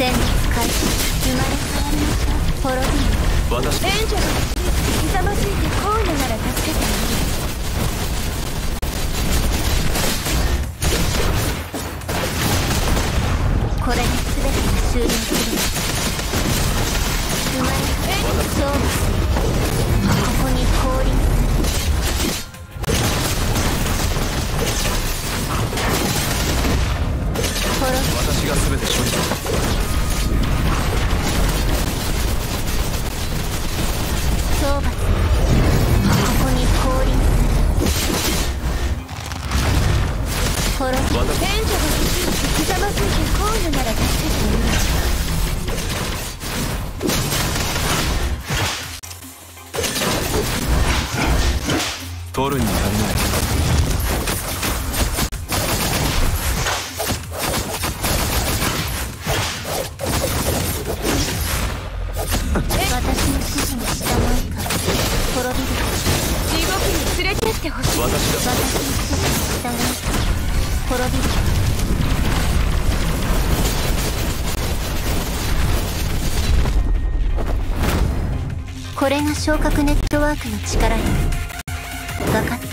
戦術開始生まれ変わりましょう滅びる私援助がひざまずいてこういうなら助けてあげるこれで全てが終了する生まれ変わりそうここに降臨す。る私が全て処理討滅び私援助が欲しいひざまずいてこういうなら助けてあげる取るに足りない私の指示に従うか。滅びる。地獄に連れてってほしい。私私の指示に従うか。滅びるこれが昇格ネットワークの力よ。分かった。